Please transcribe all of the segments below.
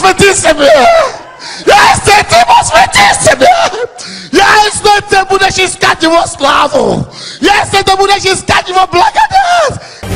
profetíssimo. Yes, the most fortíssimo. Yes, the temple that she's got the most love. Yes, the temple that she's got the most blackness.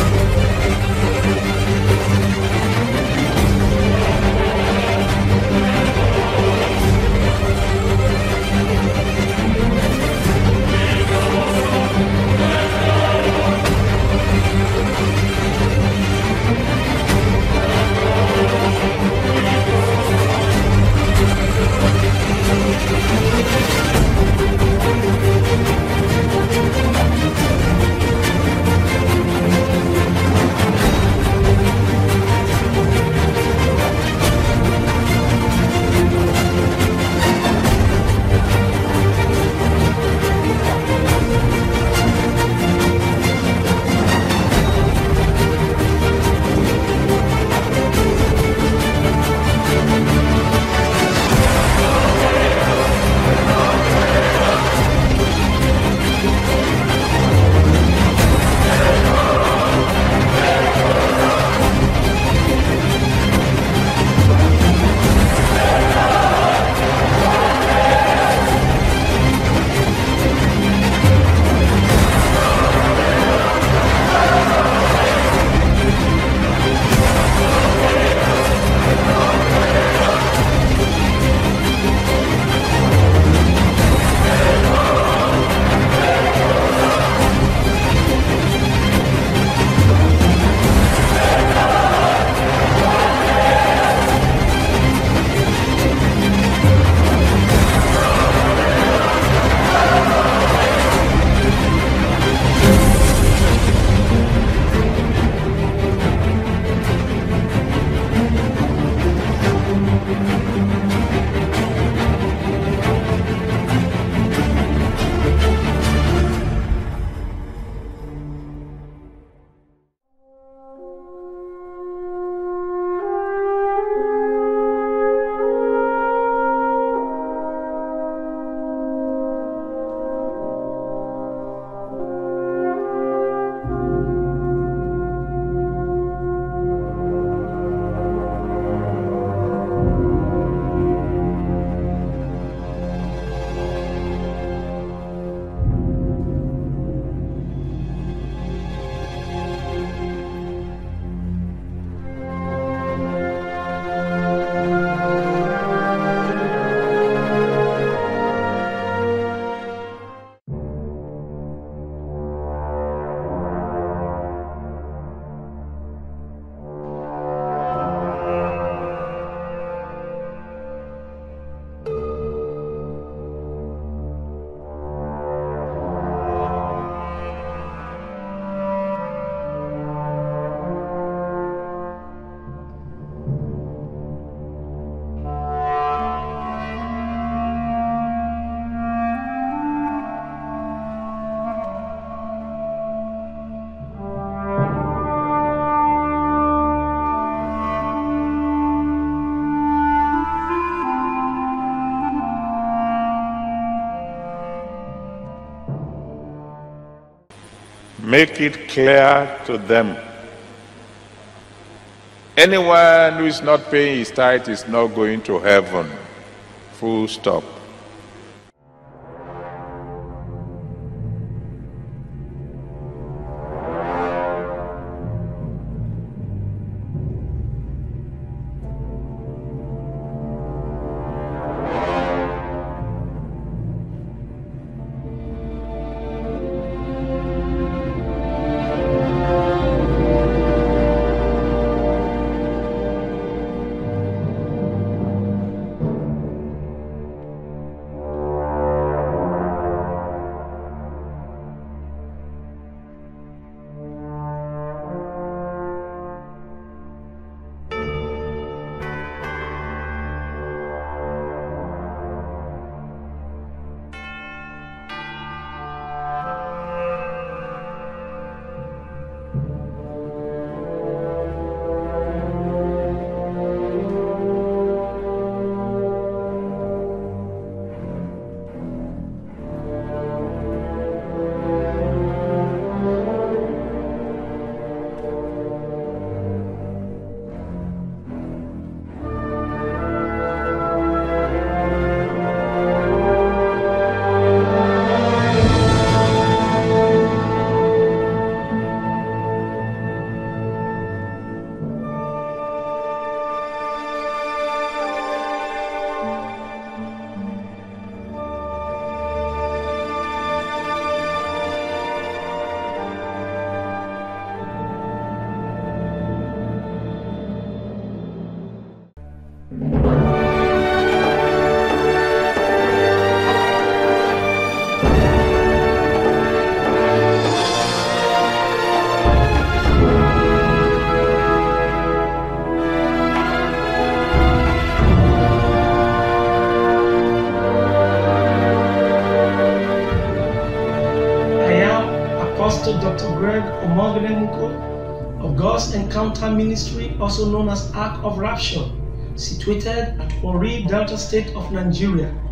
Make it clear to them. Anyone who is not paying his tithe is not going to heaven. Full stop. Ministry, also known as Ark of Rapture, situated at Ori, Delta State of Nigeria.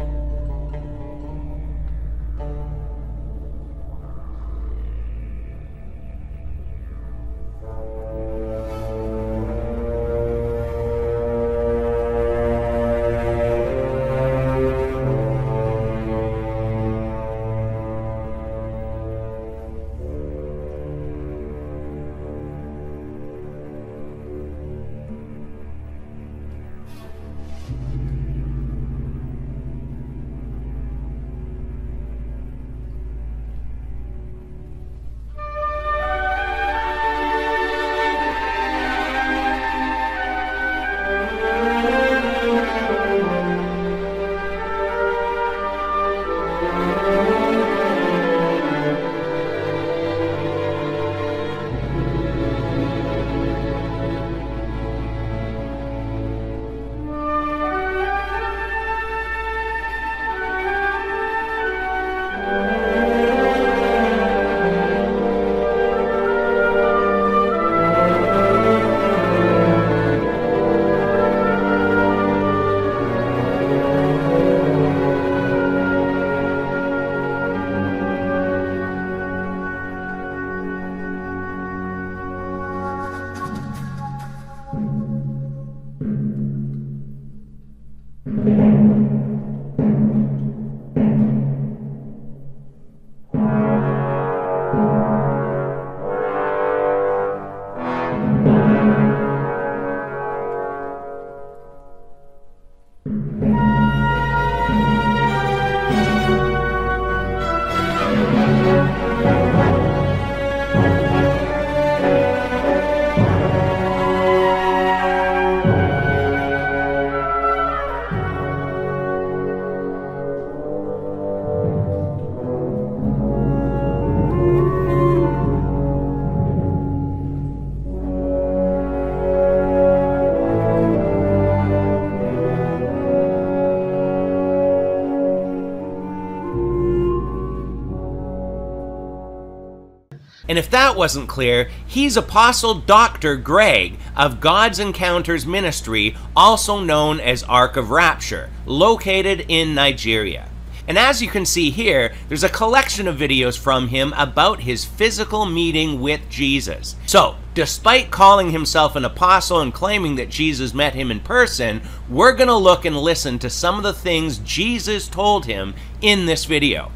That wasn't clear, he's Apostle Dr. Greg of God's Encounters Ministry, also known as Ark of Rapture, located in Nigeria. And as you can see here, there's a collection of videos from him about his physical meeting with Jesus. So, despite calling himself an apostle and claiming that Jesus met him in person, we're going to look and listen to some of the things Jesus told him in this video.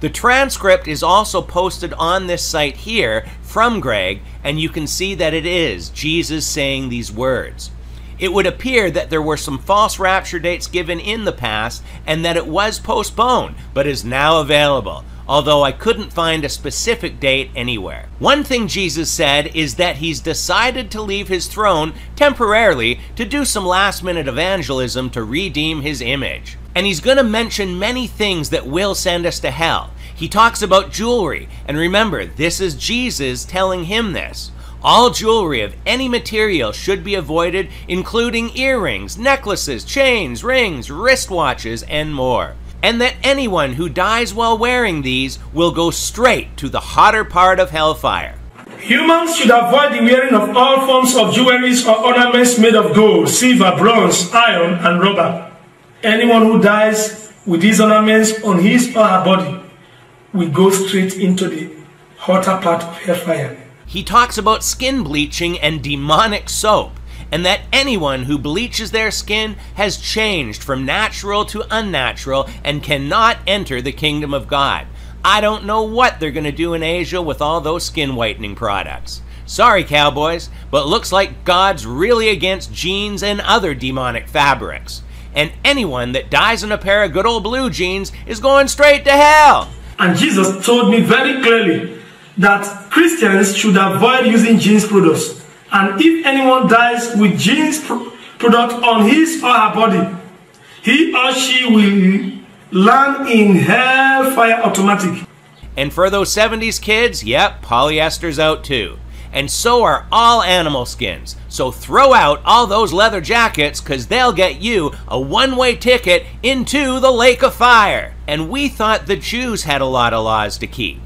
The transcript is also posted on this site here from Greg, and you can see that it is Jesus saying these words. It would appear that there were some false rapture dates given in the past and that it was postponed, but is now available, although I couldn't find a specific date anywhere. One thing Jesus said is that he's decided to leave his throne temporarily to do some last minute evangelism to redeem his image. And he's going to mention many things that will send us to hell. He talks about jewelry, and remember, this is Jesus telling him this. All jewelry of any material should be avoided, including earrings, necklaces, chains, rings, wristwatches, and more. And that anyone who dies while wearing these will go straight to the hotter part of hellfire. Humans should avoid the wearing of all forms of jewelry or ornaments made of gold, silver, bronze, iron, and rubber. Anyone who dies with these ornaments on his or her body will go straight into the hotter part of hellfire. He talks about skin bleaching and demonic soap, and that anyone who bleaches their skin has changed from natural to unnatural and cannot enter the kingdom of God. I don't know what they're going to do in Asia with all those skin whitening products. Sorry, cowboys, but looks like God's really against jeans and other demonic fabrics and anyone that dies in a pair of good old blue jeans is going straight to hell. And Jesus told me very clearly that Christians should avoid using jeans products. And if anyone dies with jeans product on his or her body, he or she will land in hellfire automatic. And for those 70s kids, yep, polyester's out too and so are all animal skins. So throw out all those leather jackets because they'll get you a one way ticket into the lake of fire. And we thought the Jews had a lot of laws to keep.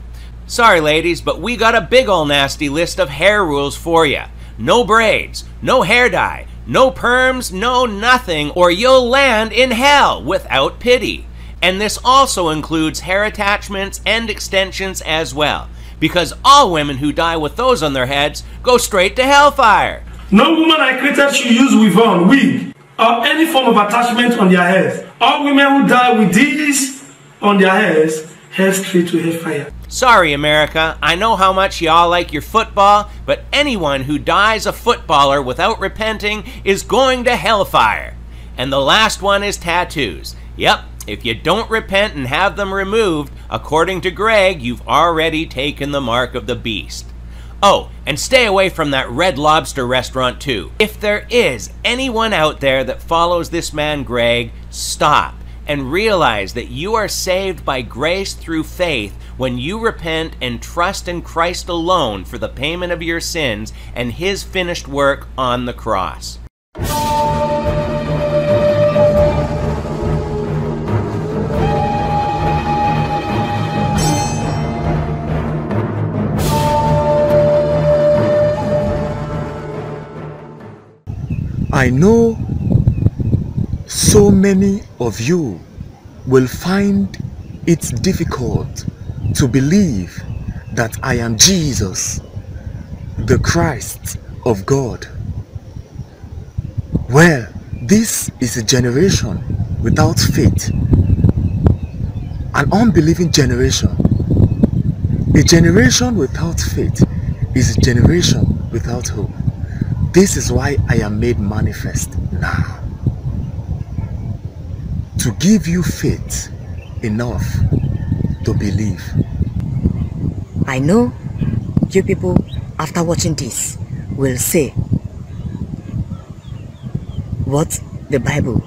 Sorry, ladies, but we got a big ol' nasty list of hair rules for you. No braids, no hair dye, no perms, no nothing, or you'll land in hell without pity. And this also includes hair attachments and extensions as well, because all women who die with those on their heads go straight to hellfire. No woman I created should use weave on, wig, or any form of attachment on their heads. All women who die with these on their heads head straight to hellfire. Sorry, America. I know how much y'all like your football, but anyone who dies a footballer without repenting is going to hellfire. And the last one is tattoos. Yep, if you don't repent and have them removed, according to Greg, you've already taken the mark of the beast. Oh, and stay away from that Red Lobster restaurant too. If there is anyone out there that follows this man Greg, stop and realize that you are saved by grace through faith when you repent and trust in Christ alone for the payment of your sins and his finished work on the cross. I know so many of you will find it difficult to believe that I am Jesus, the Christ of God. Well, this is a generation without faith, an unbelieving generation. A generation without faith is a generation without hope. This is why I am made manifest now. To give you faith enough to believe. I know you people, after watching this, will say what the Bible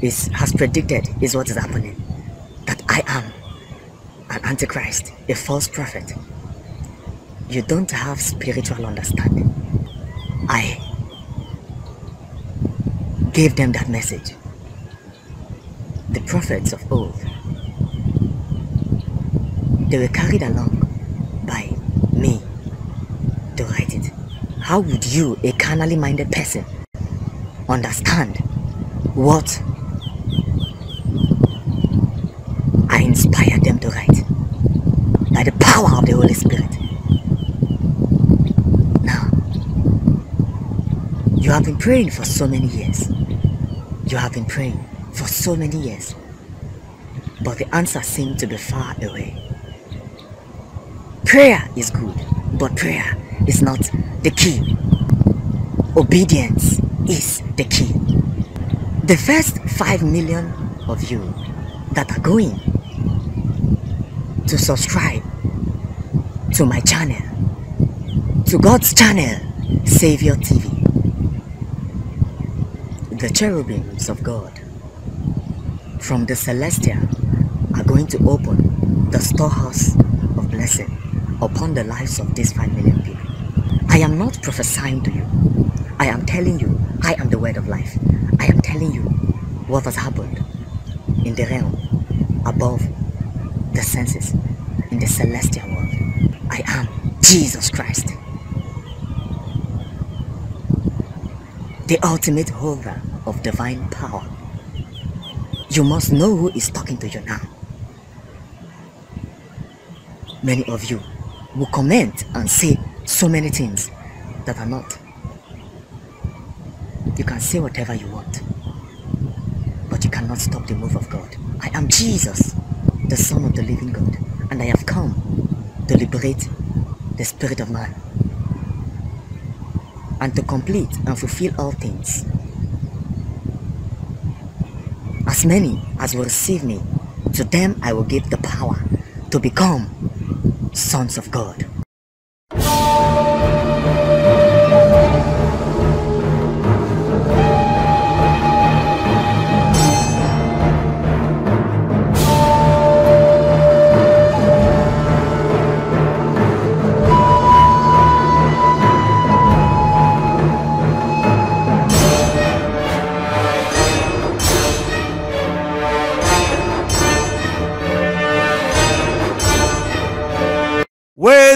is has predicted is what is happening. That I am an antichrist, a false prophet. You don't have spiritual understanding. I gave them that message. The prophets of old, they were carried along by me to write it. How would you, a carnally minded person, understand what I inspired them to write? By the power of the Holy Spirit. Now, you have been praying for so many years. You have been praying for so many years. But the answer seemed to be far away. Prayer is good, but prayer is not the key. Obedience is the key. The first 5 million of you that are going to subscribe to my channel, to God's channel, Savior TV, the cherubims of God from the celestial are going to open the storehouse of blessing upon the lives of these 5 million people. I am not prophesying to you. I am telling you, I am the word of life. I am telling you what has happened in the realm above the senses, in the celestial world. I am Jesus Christ, the ultimate holder of divine power. You must know who is talking to you now. Many of you will comment and say so many things that are not. You can say whatever you want, but you cannot stop the move of God. I am Jesus, the Son of the living God, and I have come to liberate the spirit of man and to complete and fulfill all things. As many as will receive me, to them I will give the power to become sons of God.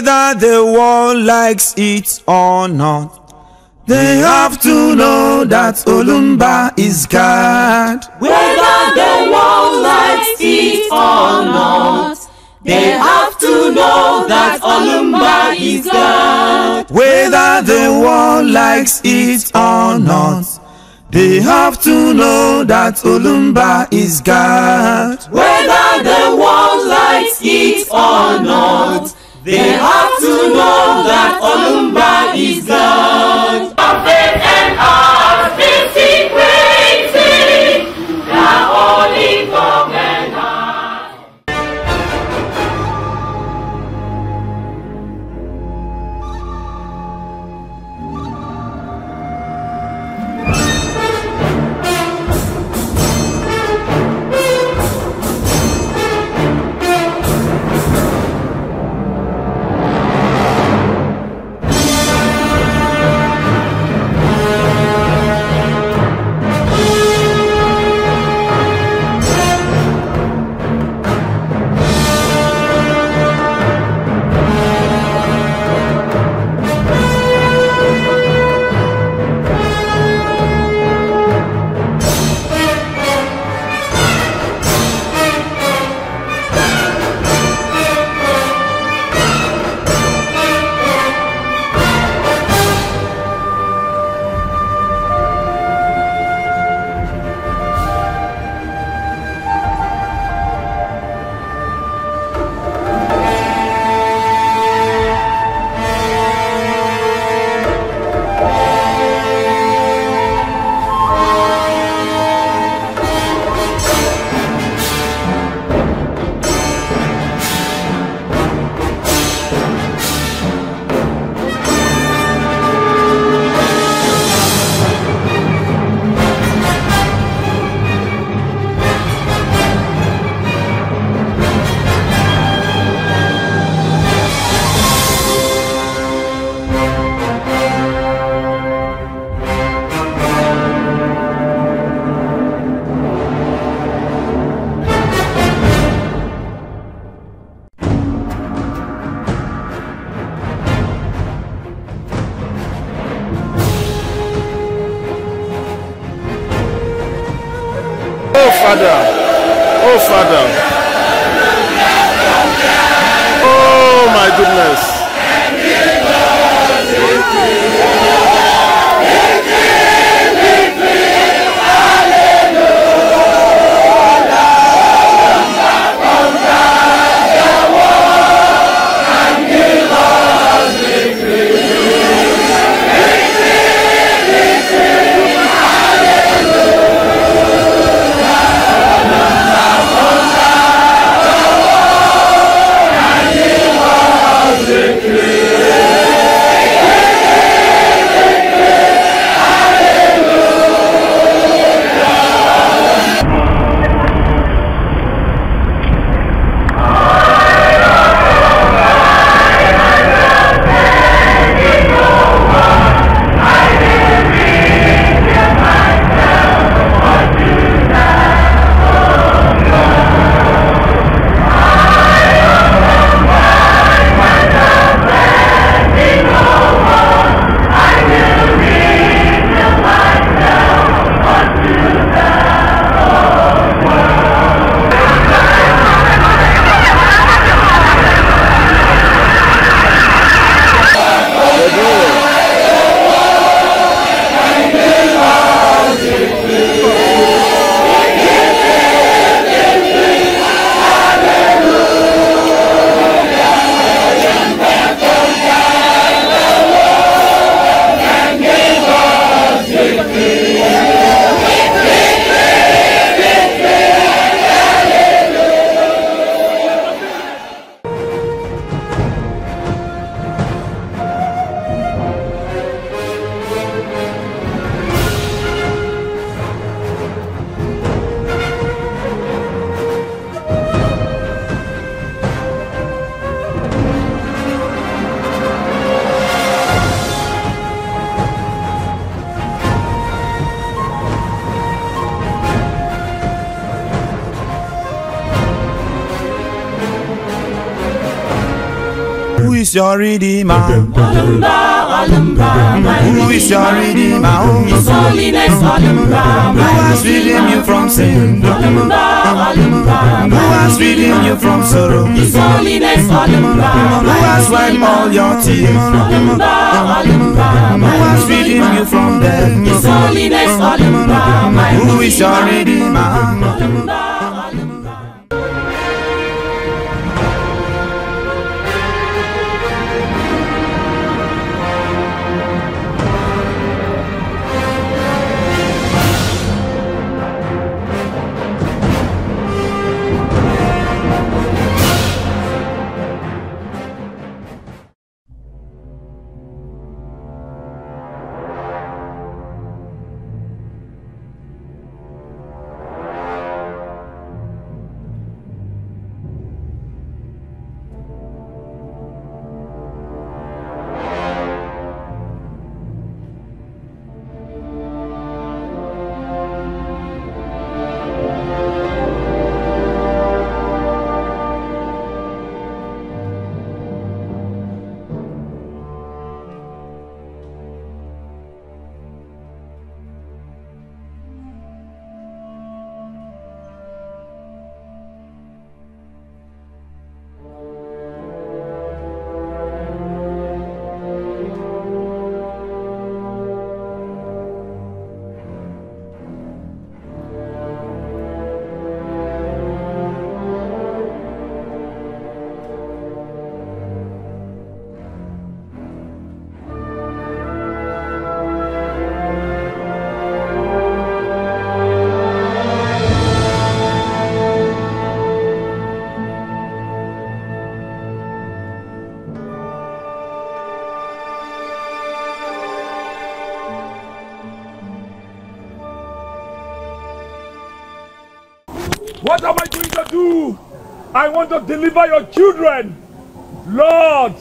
Whether the world likes it or not, they have to know that Olumba is God. Whether the world likes it or not, they have to know that Olumba is God. Whether the world likes it or not, they have to know that Olumba is God. Whether the world likes it or not, they have to know that Olumba is God. Our faith and our Father. Oh, my goodness. Your redeemer? Olumba, Olumba, Who is your redeemer? His holiness, Olumba, Who has redeemed you from sin? Olumba, Olumba, Who has redeemed you from sorrow? His holiness, Olumba, Who has wiped all your tears? Olumba, Olumba, Who has redeemed you from death? His holiness, Olumba, Who is your redeemer? Olumba, want to deliver your children. Lord,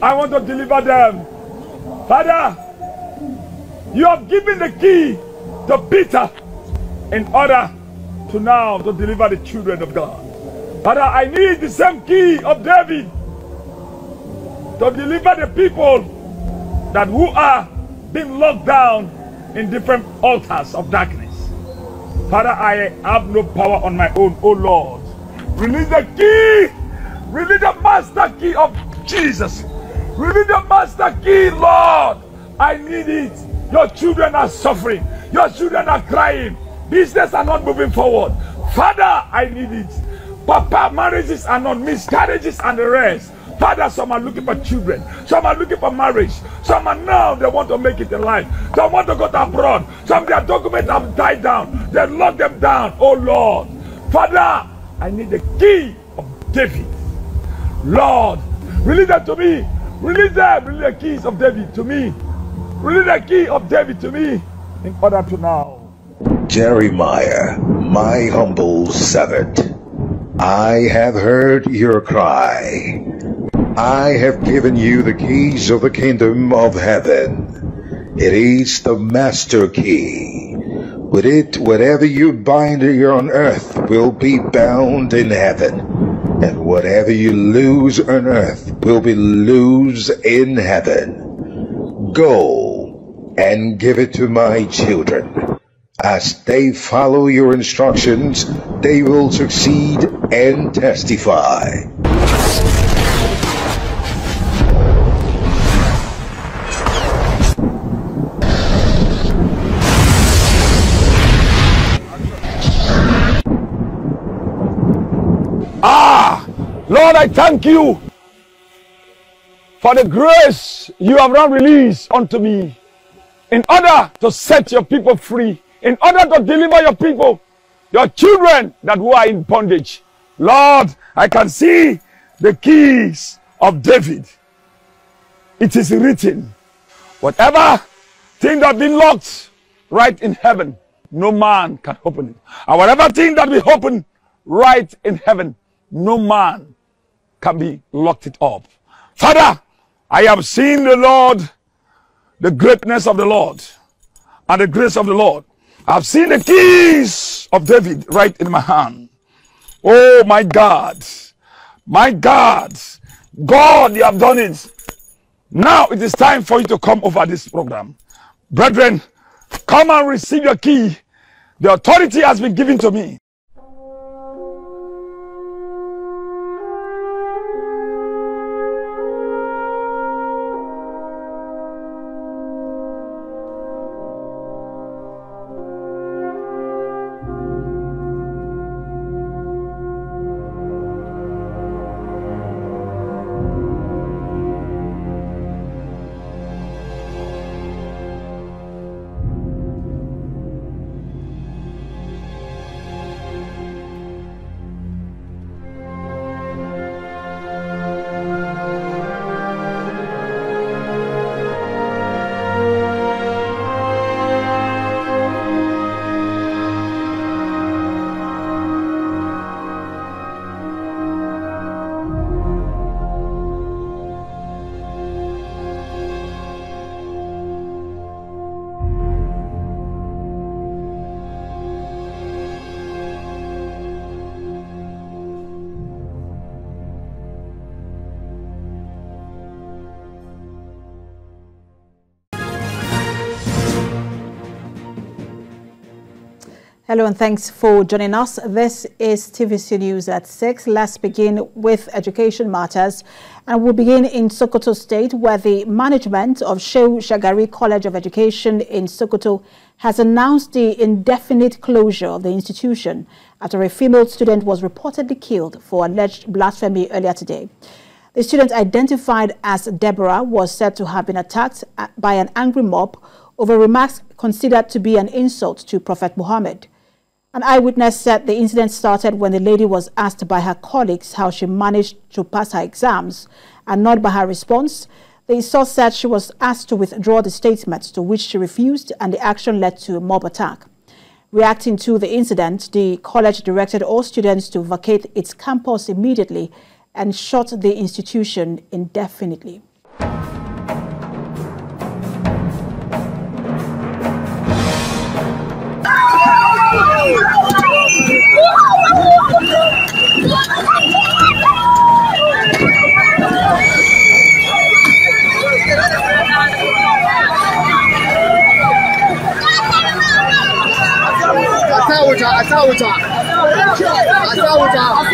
I want to deliver them. Father, you have given the key to Peter in order to now to deliver the children of God. Father, I need the same key of David to deliver the people that who are being locked down in different altars of darkness. Father, I have no power on my own, oh Lord. Release the key. Release the master key of Jesus. Release the master key, Lord. I need it. Your children are suffering. Your children are crying. Business are not moving forward. Father, I need it. Papa, marriages are not miscarriages and the rest. Father, some are looking for children. Some are looking for marriage. Some are now they want to make it in life. Some want to go to abroad. Some their documents have died down. They lock them down. Oh Lord. Father, I need the key of David. Lord, release them to me. Release them. Release the keys of David to me. Release the key of David to me in order to now. Jeremiah, my humble servant, I have heard your cry. I have given you the keys of the kingdom of heaven. It is the master key. With it, whatever you bind here on earth will be bound in heaven, and whatever you lose on earth will be loose in heaven. Go and give it to my children. As they follow your instructions, they will succeed and testify. Lord, I thank you for the grace you have now released unto me in order to set your people free, in order to deliver your people, your children that who are in bondage. Lord, I can see the keys of David. It is written, whatever thing that been locked right in heaven, no man can open it. And whatever thing that be opened right in heaven, no man can be locked it up. Father, I have seen the Lord, the greatness of the Lord, and the grace of the Lord. I've seen the keys of David right in my hand. Oh my God, my God, God, you have done it. Now it is time for you to come over this program. Brethren, come and receive your key. The authority has been given to me. Hello and thanks for joining us. This is TVC News at 6. Let's begin with education matters. And we'll begin in Sokoto State where the management of Shehu Shagari College of Education in Sokoto has announced the indefinite closure of the institution after a female student was reportedly killed for alleged blasphemy earlier today. The student identified as Deborah was said to have been attacked by an angry mob over remarks considered to be an insult to Prophet Muhammad. An eyewitness said the incident started when the lady was asked by her colleagues how she managed to pass her exams and not by her response. The source said she was asked to withdraw the statement to which she refused and the action led to a mob attack. Reacting to the incident, the college directed all students to vacate its campus immediately and shut the institution indefinitely. Wuta a sa wuta a sa wuta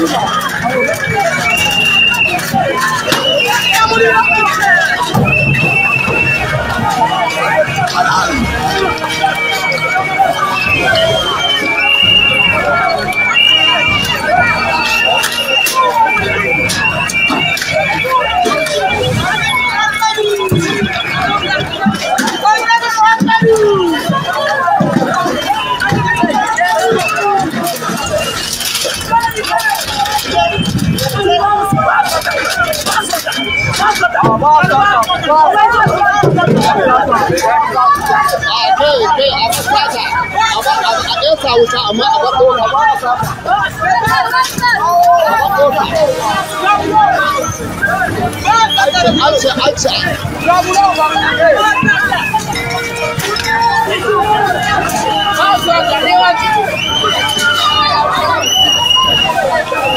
Ninja. a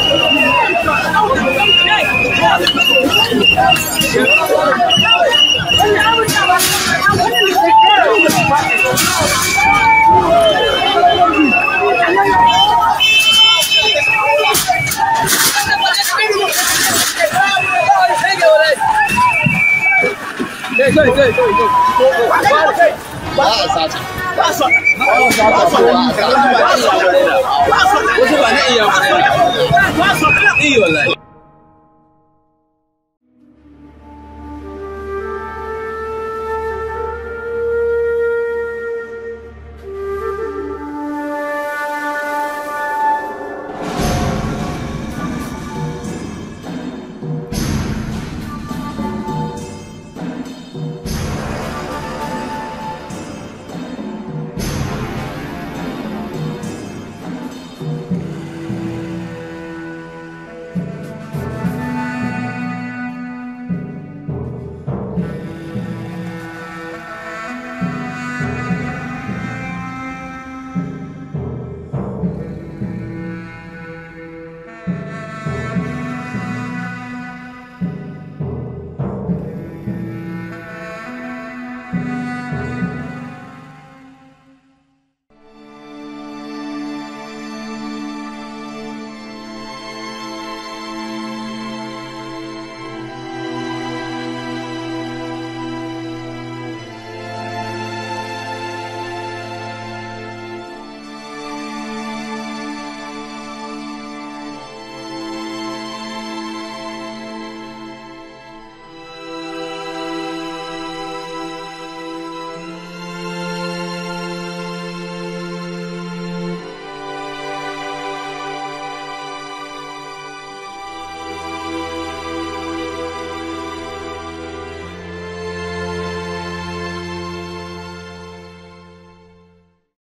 Thank you. 我说，我说，我说，我说，我去买那一样，我去买那一样，哎呦了。